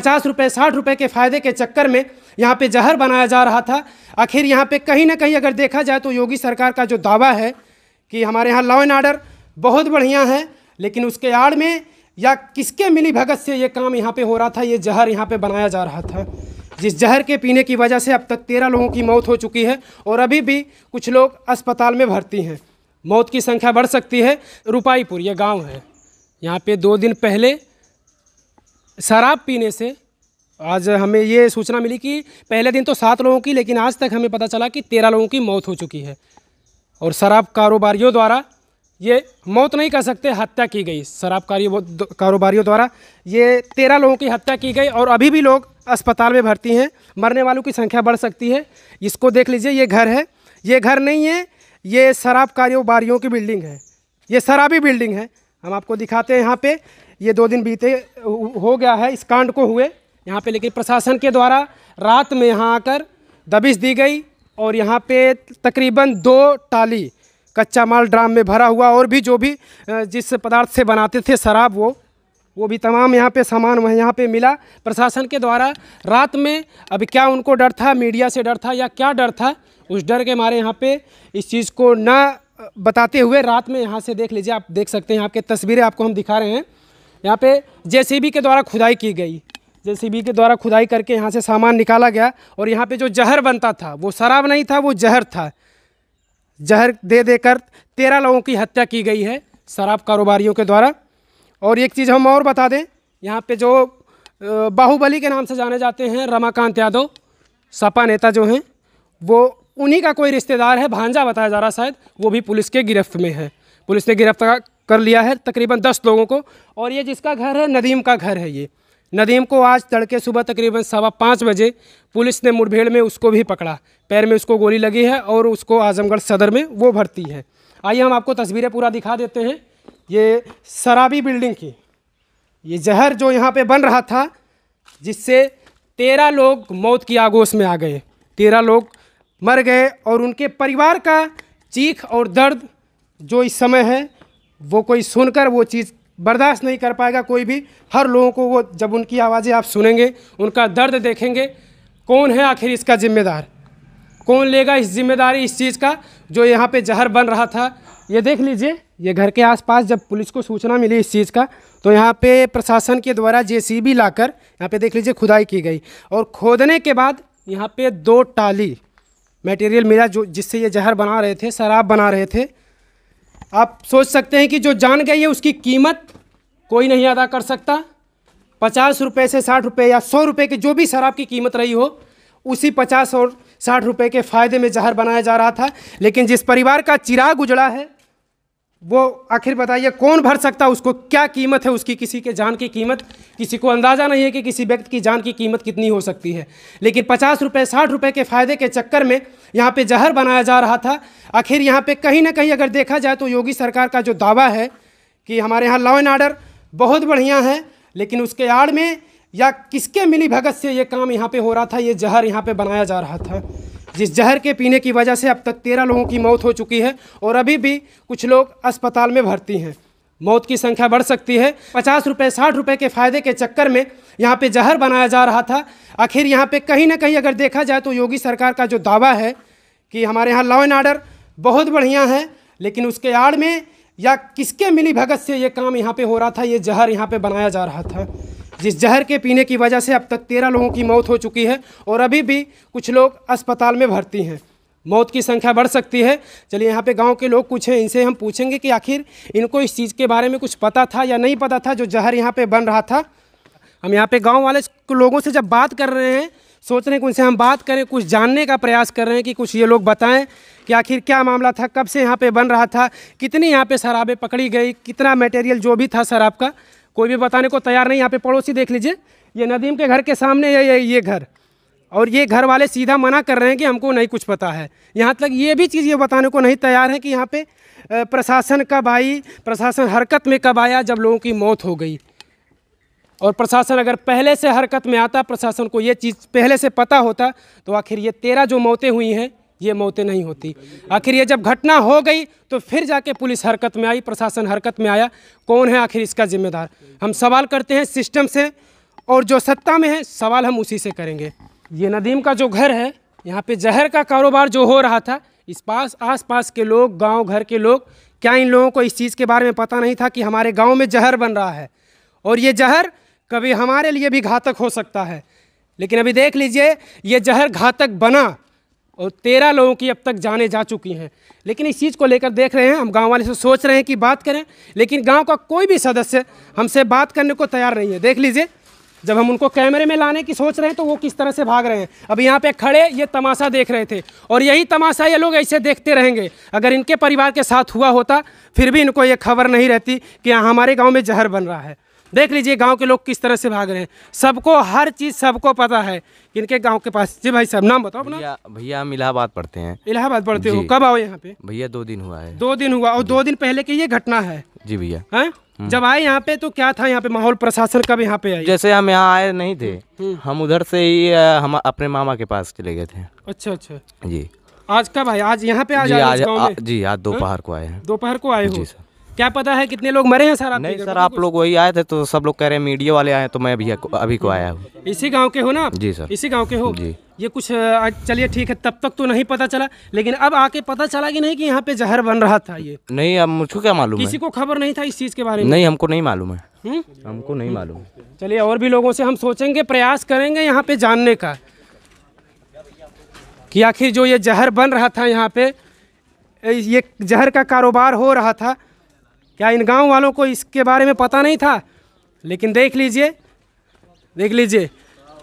पचास रुपये साठ रुपये के फ़ायदे के चक्कर में यहाँ पे जहर बनाया जा रहा था। आखिर यहाँ पे कहीं ना कहीं अगर देखा जाए तो योगी सरकार का जो दावा है कि हमारे यहाँ लॉ एंड आर्डर बहुत बढ़िया है, लेकिन उसके आड़ में या किसके मिली भगत से ये काम यहाँ पे हो रहा था, ये जहर यहाँ पे बनाया जा रहा था। जिस जहर के पीने की वजह से अब तक तेरह लोगों की मौत हो चुकी है और अभी भी कुछ लोग अस्पताल में भर्ती हैं। मौत की संख्या बढ़ सकती है। रुपाईपुर, ये गाँव है। यहाँ पे दो दिन पहले शराब पीने से आज हमें ये सूचना मिली कि पहले दिन तो सात लोगों की, लेकिन आज तक हमें पता चला कि तेरह लोगों की मौत हो चुकी है। और शराब कारोबारियों द्वारा ये मौत नहीं कर सकते, हत्या की गई। शराब कारोबारियों द्वारा ये तेरह लोगों की हत्या की गई और अभी भी लोग अस्पताल में भर्ती हैं। मरने वालों की संख्या बढ़ सकती है। इसको देख लीजिए, ये घर है। ये घर नहीं है, ये शराब कारोबारियों की बिल्डिंग है। ये शराबी बिल्डिंग है। हम आपको दिखाते हैं यहाँ पे। ये दो दिन बीते, हो गया है इस कांड को हुए। यहाँ पे लेकिन प्रशासन के द्वारा रात में यहाँ आकर दबिश दी गई और यहाँ पे तकरीबन दो टाली कच्चा माल ड्राम में भरा हुआ और भी जो भी जिस पदार्थ से बनाते थे शराब वो वो भी तमाम यहाँ पे सामान वह यहाँ पे मिला। प्रशासन के द्वारा रात में अभी क्या उनको डर था, मीडिया से डर था या क्या डर था, उस डर के मारे यहाँ पे इस चीज़ को ना बताते हुए रात में यहाँ से देख लीजिए, आप देख सकते हैं, यहाँ के तस्वीरें आपको हम दिखा रहे हैं। यहाँ पे जेसीबी के द्वारा खुदाई की गई। जेसीबी के द्वारा खुदाई करके यहाँ से सामान निकाला गया और यहाँ पे जो जहर बनता था, वो शराब नहीं था, वो जहर था। जहर दे देकर तेरह लोगों की हत्या की गई है शराब कारोबारियों के द्वारा। और एक चीज़ हम और बता दें, यहाँ पे जो बाहुबली के नाम से जाने जाते हैं रमाकांत यादव, सपा नेता जो हैं, वो उन्हीं का कोई रिश्तेदार है, भांजा बताया जा रहा शायद, वो भी पुलिस के गिरफ्त में है। पुलिस ने गिरफ़्तार कर लिया है तकरीबन दस लोगों को, और ये जिसका घर है, नदीम का घर है ये। नदीम को आज तड़के सुबह तकरीबन सवा पाँच बजे पुलिस ने मुठभेड़ में उसको भी पकड़ा। पैर में उसको गोली लगी है और उसको आजमगढ़ सदर में वो भर्ती है। आइए हम आपको तस्वीरें पूरा दिखा देते हैं। ये शराबी बिल्डिंग की, ये जहर जो यहाँ पे बन रहा था, जिससे तेरह लोग मौत की आगोश में आ गए। तेरह लोग मर गए और उनके परिवार का चीख और दर्द जो इस समय है, वो कोई सुनकर वो चीज़ बर्दाश्त नहीं कर पाएगा कोई भी। हर लोगों को वो, जब उनकी आवाज़ें आप सुनेंगे, उनका दर्द देखेंगे, कौन है आखिर इसका जिम्मेदार? कौन लेगा इस ज़िम्मेदारी इस चीज़ का जो यहाँ पे जहर बन रहा था? ये देख लीजिए, ये घर के आसपास जब पुलिस को सूचना मिली इस चीज़ का तो यहाँ पे प्रशासन के द्वारा जेसीबी लाकर, यहाँ पे देख लीजिए खुदाई की गई। और खोदने के बाद यहाँ पे दो टाली मटेरियल मिला जो, जिससे ये जहर बना रहे थे, शराब बना रहे थे, आप सोच सकते हैं कि जो जान गई है, उसकी कीमत कोई नहीं अदा कर सकता। पचास रुपये से साठ रुपये या सौ रुपये की जो भी शराब की कीमत रही हो, उसी पचास और साठ रुपये के फ़ायदे में जहर बनाया जा रहा था। लेकिन जिस परिवार का चिराग उजड़ा है वो आखिर बताइए, कौन भर सकता है उसको? क्या कीमत है उसकी? किसी के जान की कीमत? किसी को अंदाज़ा नहीं है कि किसी व्यक्ति की जान की कीमत कितनी हो सकती है। लेकिन पचास रुपये साठ रुपये के फ़ायदे के चक्कर में यहाँ पे जहर बनाया जा रहा था। आखिर यहाँ पे कहीं ना कहीं अगर देखा जाए तो योगी सरकार का जो दावा है कि हमारे यहाँ लॉ एंड आर्डर बहुत बढ़िया है, लेकिन उसके आड़ में या किसके मिली भगत से ये काम यहाँ पर हो रहा था, ये जहर यहाँ पर बनाया जा रहा था? जिस जहर के पीने की वजह से अब तक तेरह लोगों की मौत हो चुकी है और अभी भी कुछ लोग अस्पताल में भर्ती हैं। मौत की संख्या बढ़ सकती है। पचास रुपये साठ रुपये के फ़ायदे के चक्कर में यहाँ पे जहर बनाया जा रहा था। आखिर यहाँ पे कहीं ना कहीं अगर देखा जाए तो योगी सरकार का जो दावा है कि हमारे यहाँ लॉ एंड आर्डर बहुत बढ़िया है, लेकिन उसके आड़ में या किसके मिली भगत से ये काम यहाँ पे हो रहा था, ये जहर यहाँ पे बनाया जा रहा था? जिस जहर के पीने की वजह से अब तक तेरह लोगों की मौत हो चुकी है और अभी भी कुछ लोग अस्पताल में भर्ती हैं। मौत की संख्या बढ़ सकती है। चलिए यहाँ पे गाँव के लोग कुछ हैं इनसे हम पूछेंगे कि आखिर इनको इस चीज़ के बारे में कुछ पता था या नहीं पता था जो जहर यहाँ पे बन रहा था? हम यहाँ पे गाँव वाले लोगों से जब बात कर रहे हैं, सोच रहे हैं कि उनसे हम बात करें, कुछ जानने का प्रयास कर रहे हैं कि कुछ ये लोग बताएँ कि आखिर क्या मामला था, कब से यहाँ पे बन रहा था, कितनी यहाँ पे शराबें पकड़ी गई, कितना मटेरियल जो भी था शराब का। कोई भी बताने को तैयार नहीं, यहाँ पे पड़ोसी देख लीजिए। ये नदीम के घर के सामने है ये ये घर। और ये घर वाले सीधा मना कर रहे हैं कि हमको नहीं कुछ पता है। यहाँ तक ये भी चीज़ ये बताने को नहीं तैयार है कि यहाँ पे प्रशासन कब आई, प्रशासन हरकत में कब आया जब लोगों की मौत हो गई। और प्रशासन अगर पहले से हरकत में आता, प्रशासन को ये चीज़ पहले से पता होता तो आखिर ये तेरह जो मौतें हुई हैं ये मौतें नहीं होती। आखिर ये जब घटना हो गई तो फिर जाके पुलिस हरकत में आई, प्रशासन हरकत में आया। कौन है आखिर इसका जिम्मेदार? हम सवाल करते हैं सिस्टम से, और जो सत्ता में है, सवाल हम उसी से करेंगे। ये नदीम का जो घर है, यहाँ पे जहर का कारोबार जो हो रहा था, इस पास आस पास के लोग, गाँव घर के लोग, क्या इन लोगों को इस चीज़ के बारे में पता नहीं था कि हमारे गाँव में जहर बन रहा है? और ये जहर कभी हमारे लिए भी घातक हो सकता है। लेकिन अभी देख लीजिए, ये जहर घातक बना। और तेरह लोगों की अब तक जाने जा चुकी हैं। लेकिन इस चीज़ को लेकर देख रहे हैं हम गाँव वाले से सोच रहे हैं कि बात करें लेकिन गाँव का कोई भी सदस्य हमसे बात करने को तैयार नहीं है। देख लीजिए जब हम उनको कैमरे में लाने की सोच रहे हैं तो वो किस तरह से भाग रहे हैं। अब यहाँ पे खड़े ये तमाशा देख रहे थे और यही तमाशा ये लोग ऐसे देखते रहेंगे। अगर इनके परिवार के साथ हुआ होता फिर भी इनको ये खबर नहीं रहती कि हाँ, हमारे गाँव में जहर बन रहा है। देख लीजिए गाँव के लोग किस तरह से भाग रहे हैं। सबको हर चीज़ सबको पता है इनके गाँव के पास जी भाई साहब नाम बताओ अपना। भैया भैया हम इलाहाबाद पढ़ते हैं। इलाहाबाद पढ़ते हो? कब आओ यहाँ पे? भैया दो दिन हुआ है। दो दिन हुआ और दो दिन पहले की ये घटना है। जी भैया। है? जब आए यहाँ पे तो क्या था यहाँ पे? माहौल प्रशासन कब यहाँ पे आई? जैसे हम यहाँ आए नहीं थे हम उधर से ही हम अपने मामा के पास चले गए थे। अच्छा अच्छा। जी। आज कब आए? आज यहाँ पे आज जी आए आज जी आज दोपहर को आए हैं। दोपहर को आए हो? जी सर। क्या पता है कितने लोग मरे हैं सर आप नहीं सर आप लोग वही आए थे तो सब लोग कह रहे हैं मीडिया वाले आए तो मैं को- अभी को आया हूँ। इसी गाँव के हो ना जी सर। इसी गाँव के हो? जी। ये कुछ चलिए ठीक है तब तक तो नहीं पता चला लेकिन अब आके पता चला कि नहीं कि यहाँ पे जहर बन रहा था ये। नहीं अब मुझको क्या मालूम किसी को खबर नहीं था इस चीज़ के बारे में? नहीं हमको नहीं मालूम है। हम्म? हमको नहीं मालूम। चलिए और भी लोगों से हम सोचेंगे प्रयास करेंगे यहाँ पे जानने का कि आखिर जो ये जहर बन रहा था यहाँ पे ये जहर का कारोबार हो रहा था क्या इन गाँव वालों को इसके बारे में पता नहीं था? लेकिन देख लीजिए देख लीजिए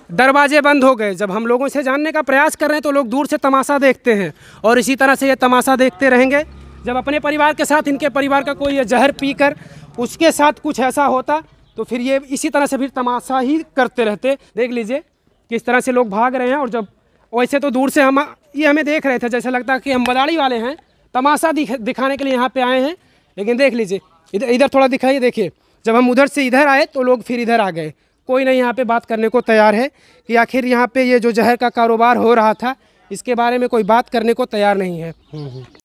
दरवाजे बंद हो गए। जब हम लोगों से जानने का प्रयास कर रहे हैं तो लोग दूर से तमाशा देखते हैं और इसी तरह से ये तमाशा देखते रहेंगे। जब अपने परिवार के साथ इनके परिवार का कोई जहर पीकर उसके साथ कुछ ऐसा होता तो फिर ये इसी तरह से फिर तमाशा ही करते रहते। देख लीजिए किस तरह से लोग भाग रहे हैं और जब वैसे तो दूर से हम ये हमें देख रहे थे जैसे लगता कि हम बदाड़ी वाले हैं। तमाशा दिख, दिखाने के लिए यहाँ पे आए हैं। लेकिन देख लीजिए, इधर इधर थोड़ा दिखाइए, देखिए। जब हम उधर से इधर आए तो लोग फिर इधर आ गए। कोई नहीं यहाँ पे बात करने को तैयार है कि आखिर यहाँ पे ये जो जहर का कारोबार हो रहा था, इसके बारे में कोई बात करने को तैयार नहीं है।